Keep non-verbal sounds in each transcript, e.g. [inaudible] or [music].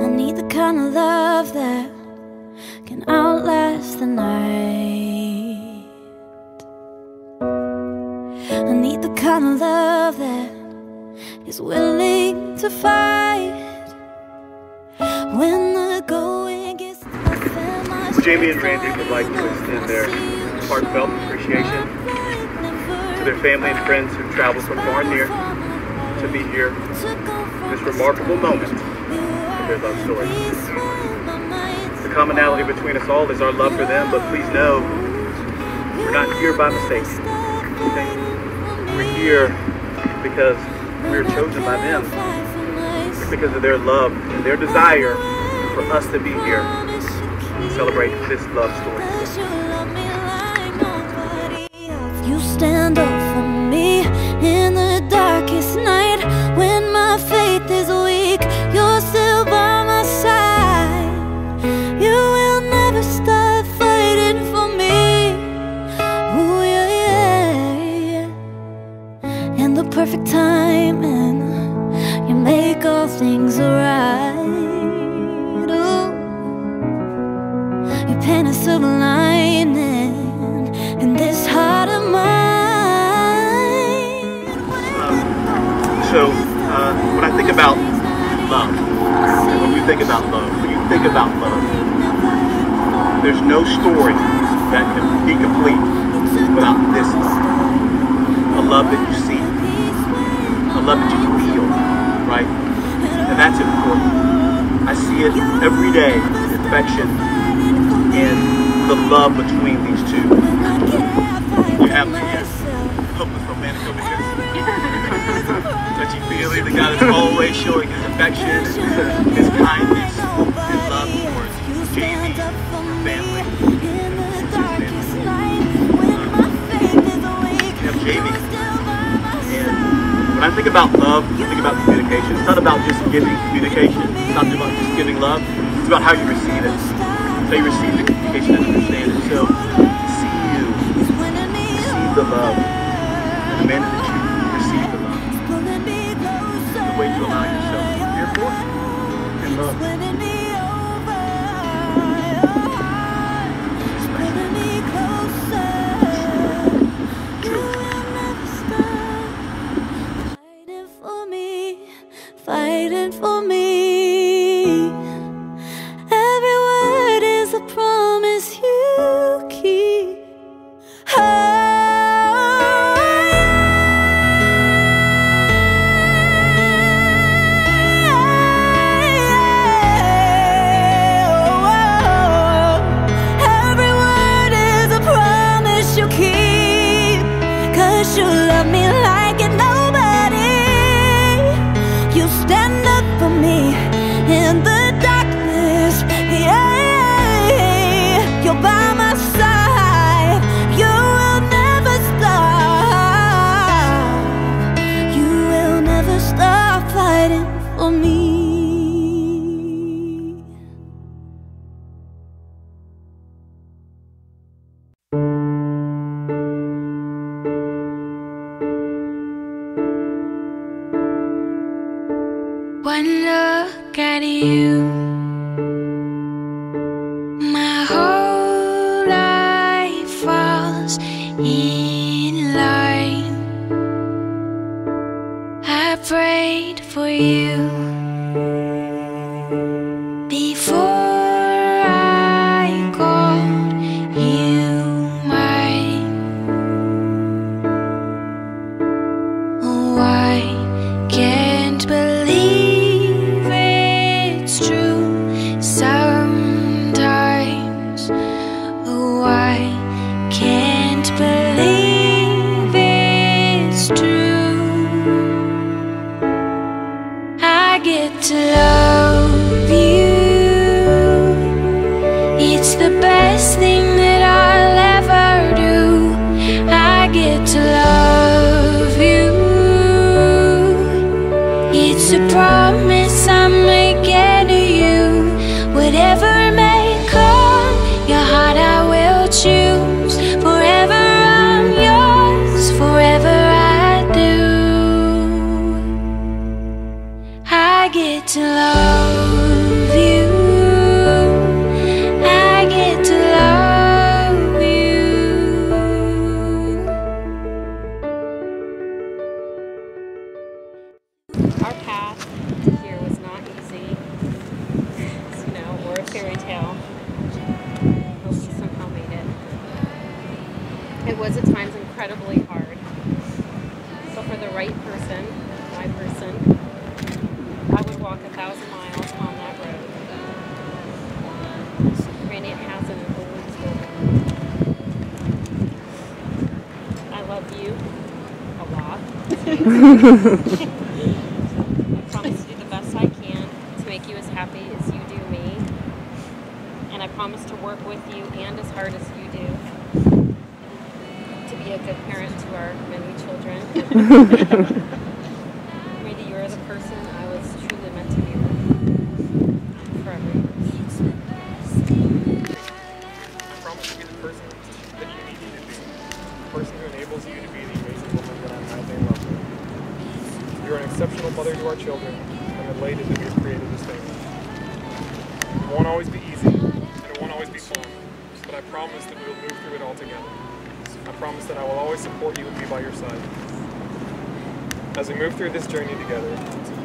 I need the kind of love that can outlast the night. I need the kind of love that is willing to fight when the going gets tough and Jami and Randy would like to extend their heartfelt appreciation to their family and friends who traveled from far and near to be here this remarkable moment their love story. The commonality between us all is our love for them, but please know we're not here by mistake. Okay? We're here because we're chosen by them. Because of their love and their desire for us to be here and celebrate this love story. You stand up for me in the darkest You paint a silver lining in this heart of mine. So, uh, when I think about love, when you think about love, when you think about love, there's no story that can be complete without this love. A love that you see, a love that you feel, right? And that's important. I see it every day, affection the love between these two. You have the uh, hopeless romantic over here. Touchy feely, the guy that's always showing his affection, his kindness, his love towards Jami, her family. You Jami. And when I think about love, I think about communication. It's not about just giving communication. It's not about just giving love. It's about how you receive it. You receive the communication and understand it. So, see you. Receive the love. And the that you receive the love. The way you allow yourself to be here for and love. In line. I prayed for you It's the best thing that I'll ever do. I get to love rosary tail. This somehow made it. It was at times incredibly hard. But for the right person, my person, I would walk a thousand miles on that road. And it has an old I love you a lot. [laughs] [laughs] promise to work with you and as hard as you do to be a good parent to our many children. [laughs] I promise that I will always support you and be by your side. As we move through this journey together,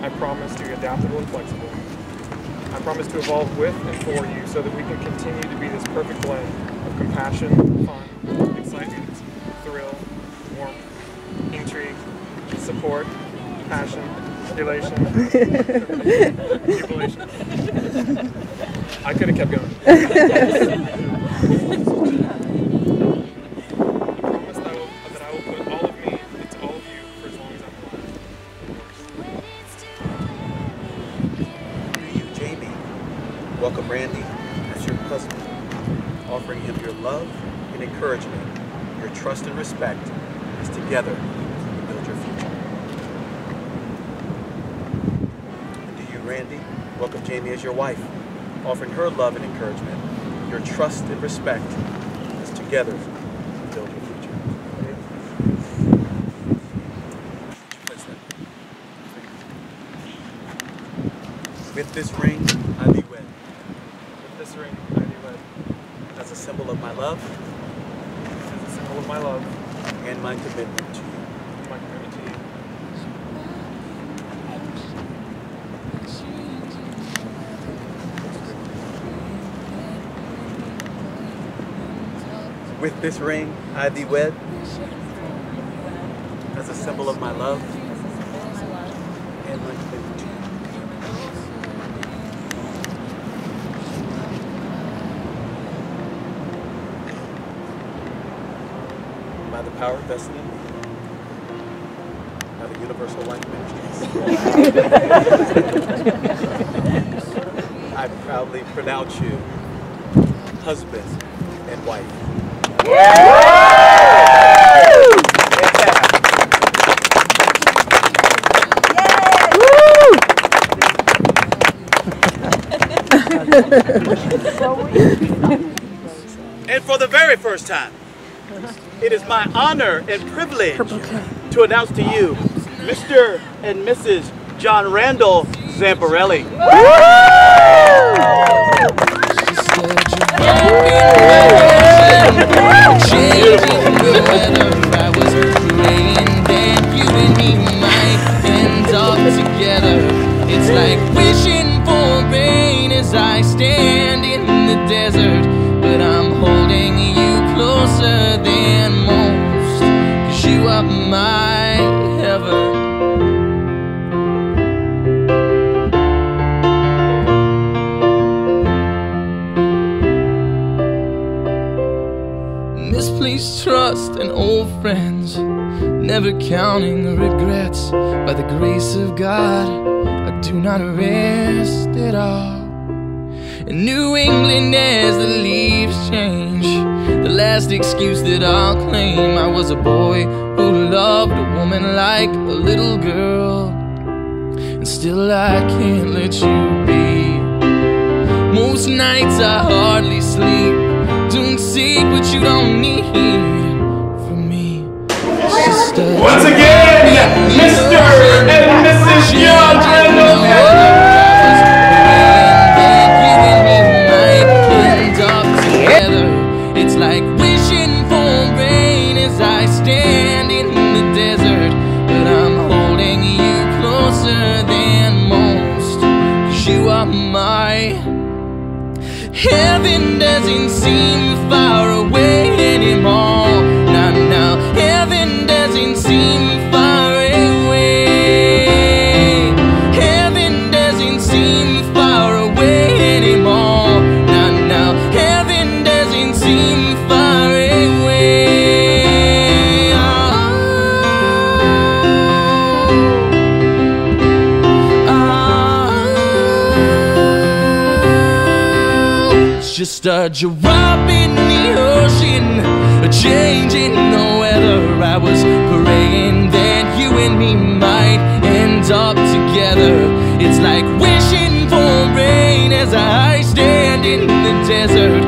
I promise to be adaptable and flexible. I promise to evolve with and for you so that we can continue to be this perfect blend of compassion, fun, excitement, thrill, warmth, intrigue, support, passion, elation, [laughs] jubilation. I could have kept going. [laughs] and encouragement, your trust and respect, as together you build your future. And to you, Randy, welcome Jami as your wife, offering her love and encouragement, your trust and respect, as together you build your future. With this ring, I thee wed, With this ring, I thee wed, as a symbol of my love of my love and my commitment to you. my commitment to you. With this ring, I thee wed, as a symbol of my love and my commitment to you. By the power vested in me, by the Universal Life [laughs] Ministries, I proudly pronounce you husband and wife. And for the very first time, it is my honor and privilege to announce to you Mr. and Mrs. John Randall Zamparelli. Changing Misplaced trust and old friends, never counting regrets. By the grace of God, I do not rest at all. In New England, as the leaves change, the last excuse that I'll claim I was a boy who loved a woman like a little girl, and still I can't let you be. Most nights I hardly sleep. Don't seek what you don't need from me. Once again, Mr. and Mrs. John just a drop in the ocean, a change in the weather. I was praying that you and me might end up together. It's like wishing for rain as I stand in the desert,